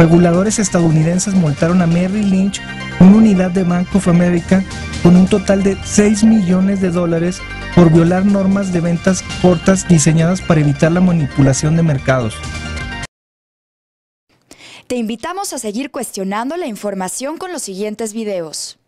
reguladores estadounidenses multaron a Merrill Lynch, una unidad de Bank of America, con un total de 6 millones de dólares por violar normas de ventas cortas diseñadas para evitar la manipulación de mercados. Te invitamos a seguir cuestionando la información con los siguientes videos.